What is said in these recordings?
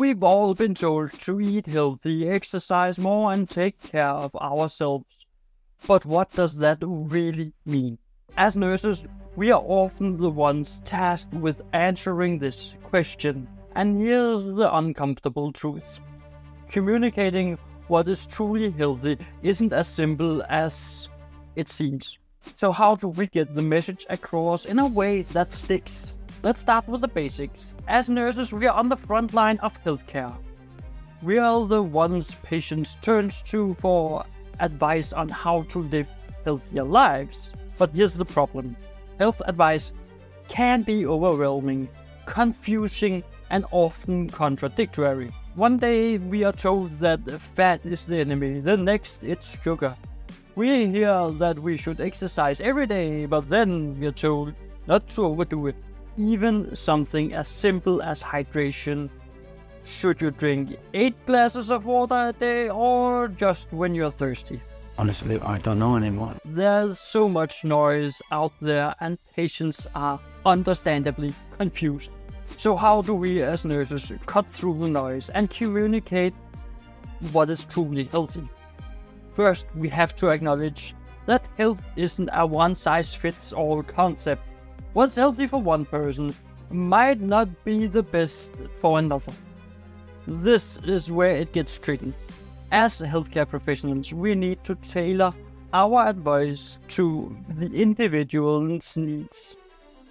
We've all been told to eat healthy, exercise more, and take care of ourselves. But what does that really mean? As nurses, we are often the ones tasked with answering this question. And here's the uncomfortable truth. Communicating what is truly healthy isn't as simple as it seems. So how do we get the message across in a way that sticks? Let's start with the basics. As nurses, we are on the front line of healthcare. We are the ones patients turn to for advice on how to live healthier lives. But here's the problem. Health advice can be overwhelming, confusing, and often contradictory. One day we are told that fat is the enemy, the next it's sugar. We hear that we should exercise every day, but then we are told not to overdo it. Even something as simple as hydration. Should you drink 8 glasses of water a day or just when you're thirsty? Honestly, I don't know anymore. There's so much noise out there and patients are understandably confused. So how do we as nurses cut through the noise and communicate what is truly healthy? First, we have to acknowledge that health isn't a one-size-fits-all concept. What's healthy for one person might not be the best for another. This is where it gets tricky. As healthcare professionals, we need to tailor our advice to the individual's needs,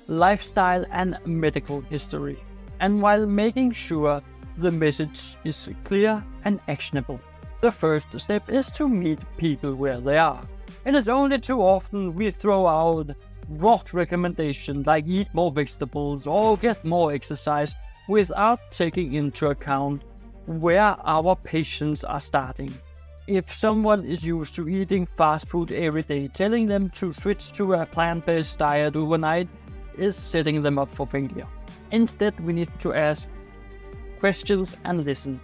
lifestyle, and medical history, and while making sure the message is clear and actionable. The first step is to meet people where they are. It is only too often we throw out rot recommendations like eat more vegetables or get more exercise without taking into account where our patients are starting. If someone is used to eating fast food every day, telling them to switch to a plant-based diet overnight is setting them up for failure. Instead, we need to ask questions and listen.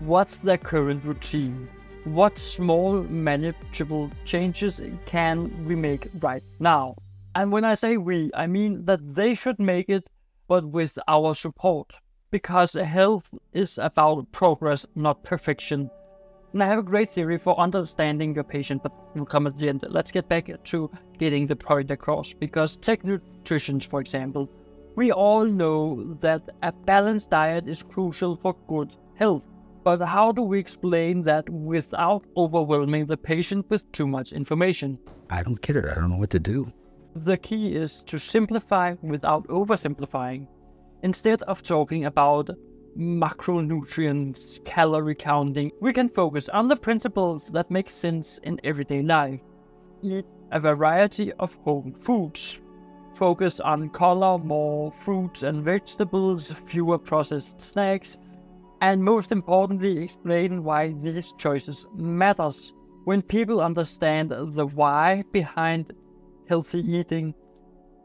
What's their current routine? What small manageable changes can we make right now? And when I say we, I mean that they should make it, but with our support because health is about progress, not perfection. And I have a great theory for understanding your patient, but we'll come at the end. Let's get back to getting the point across, because take nutrition, for example. We all know that a balanced diet is crucial for good health. But how do we explain that without overwhelming the patient with too much information? I don't get it. I don't know what to do. The key is to simplify without oversimplifying. Instead of talking about macronutrients, calorie counting, we can focus on the principles that make sense in everyday life. Eat a variety of whole foods. Focus on color, more fruits and vegetables, fewer processed snacks, and most importantly, explain why these choices matters. When people understand the why behind healthy eating,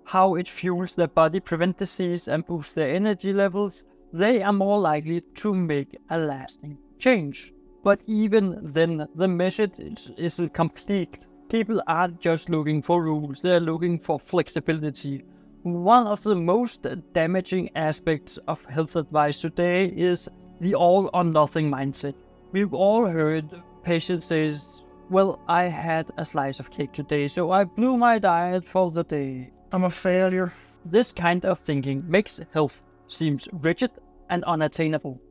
how it fuels their body, prevent disease, and boost their energy levels, they are more likely to make a lasting change. But even then, the message isn't complete. People aren't just looking for rules, they're looking for flexibility. One of the most damaging aspects of health advice today is the all or nothing mindset. We've all heard patients say, well, I had a slice of cake today, so I blew my diet for the day. I'm a failure. This kind of thinking makes health seems rigid and unattainable.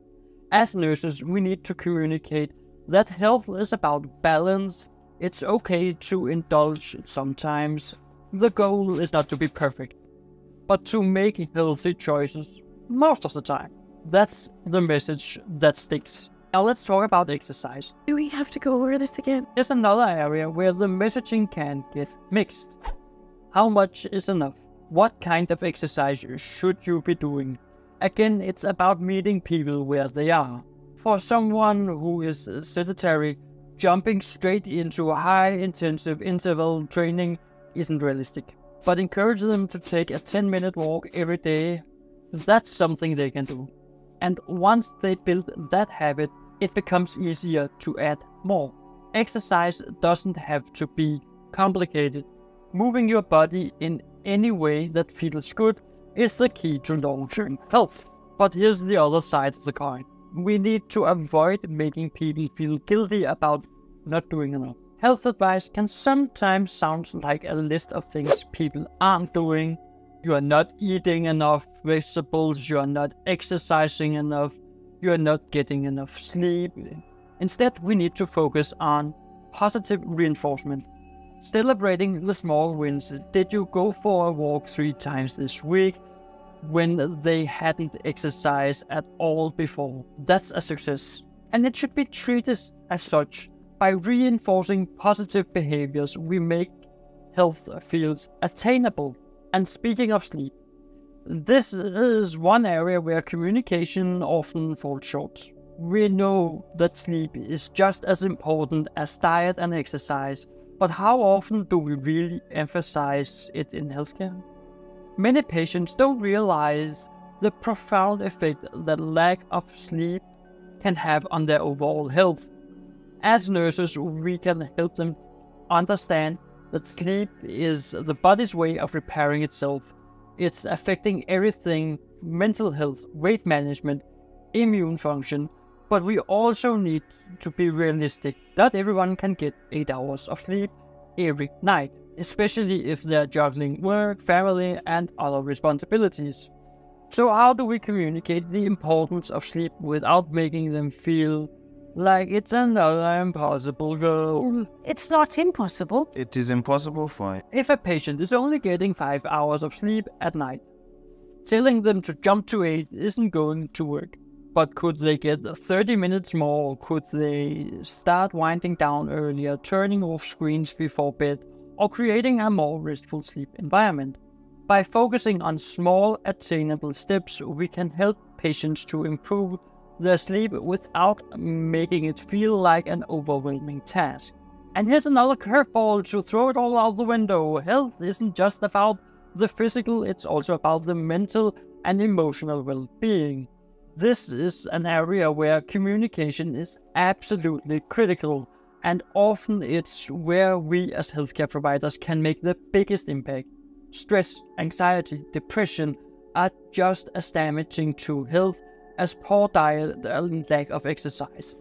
As nurses, we need to communicate that health is about balance. It's okay to indulge sometimes. The goal is not to be perfect, but to make healthy choices most of the time. That's the message that sticks. Now let's talk about exercise. Do we have to go over this again? It's another area where the messaging can get mixed. How much is enough? What kind of exercise should you be doing? Again, it's about meeting people where they are. For someone who is sedentary, jumping straight into high intensive interval training isn't realistic. But encourage them to take a 10 minute walk every day. That's something they can do. And once they build that habit, it becomes easier to add more. Exercise doesn't have to be complicated. Moving your body in any way that feels good is the key to long-term health. But here's the other side of the coin. We need to avoid making people feel guilty about not doing enough. Health advice can sometimes sound like a list of things people aren't doing. You are not eating enough vegetables, you are not exercising enough, you are not getting enough sleep. Instead, we need to focus on positive reinforcement. Celebrating the small wins. Did you go for a walk three times this week when they hadn't exercised at all before? That's a success. And it should be treated as such. By reinforcing positive behaviors, we make health feels attainable. And speaking of sleep, this is one area where communication often falls short. We know that sleep is just as important as diet and exercise, but how often do we really emphasize it in healthcare? Many patients don't realize the profound effect that lack of sleep can have on their overall health. As nurses, we can help them understand that sleep is the body's way of repairing itself. It's affecting everything mental health, weight management, immune function, but we also need to be realistic. Not everyone can get 8 hours of sleep every night, especially if they're juggling work, family, and other responsibilities. So, how do we communicate the importance of sleep without making them feel like it's another impossible goal? It's not impossible. It is impossible for If a patient is only getting 5 hours of sleep at night, telling them to jump to 8 isn't going to work. But could they get 30 minutes more? Could they start winding down earlier, turning off screens before bed, or creating a more restful sleep environment? By focusing on small, attainable steps, we can help patients to improve their sleep without making it feel like an overwhelming task. And here's another curveball to throw it all out the window. Health isn't just about the physical, it's also about the mental and emotional well being. This is an area where communication is absolutely critical, and often it's where we as healthcare providers can make the biggest impact. Stress, anxiety, depression are just as damaging to health as poor diet and lack of exercise,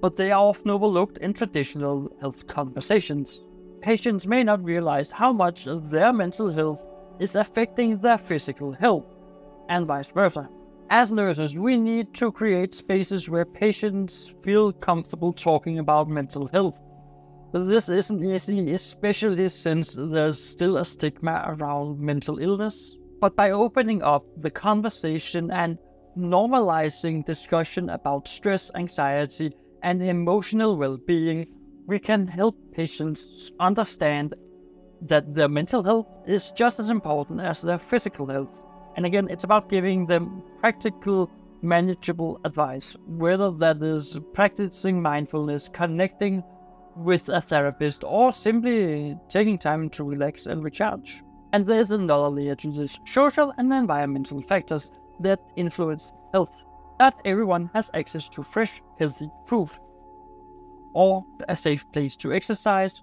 but they are often overlooked in traditional health conversations. Patients may not realize how much their mental health is affecting their physical health, and vice versa. As nurses, we need to create spaces where patients feel comfortable talking about mental health. But this isn't easy, especially since there's still a stigma around mental illness. But by opening up the conversation and normalizing discussion about stress, anxiety, and emotional well being, we can help patients understand that their mental health is just as important as their physical health. And again, it's about giving them practical, manageable advice, whether that is practicing mindfulness, connecting with a therapist, or simply taking time to relax and recharge. And there's another layer to this social and environmental factors that influence health. Not everyone has access to fresh, healthy food or a safe place to exercise.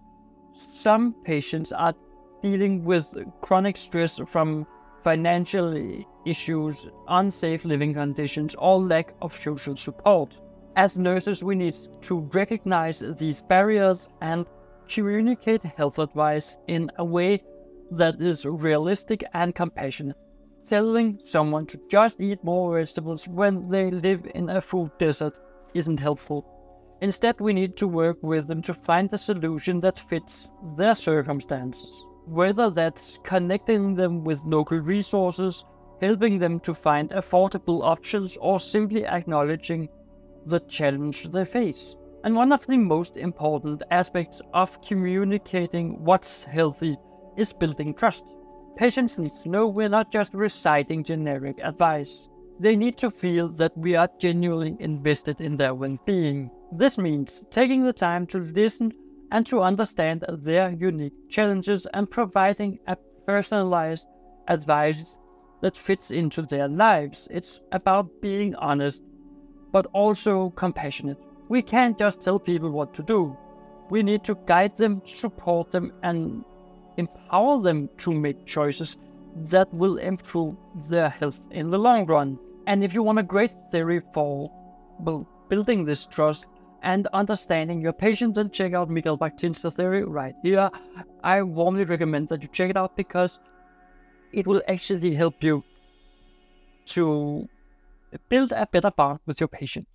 Some patients are dealing with chronic stress from financial issues, unsafe living conditions, or lack of social support. As nurses, we need to recognize these barriers and communicate health advice in a way that is realistic and compassionate. Telling someone to just eat more vegetables when they live in a food desert isn't helpful. Instead, we need to work with them to find a solution that fits their circumstances whether that's connecting them with local resources, helping them to find affordable options, or simply acknowledging the challenge they face. And one of the most important aspects of communicating what's healthy is building trust. Patients need to know we're not just reciting generic advice. They need to feel that we are genuinely invested in their well being. This means taking the time to listen and to understand their unique challenges and providing a personalized advice that fits into their lives. It's about being honest, but also compassionate. We can't just tell people what to do. We need to guide them, support them, and empower them to make choices that will improve their health in the long run. And if you want a great theory for building this trust and understanding your patient, then check out Mikael Bakhtin's theory right here. I warmly recommend that you check it out because it will actually help you to build a better bond with your patient.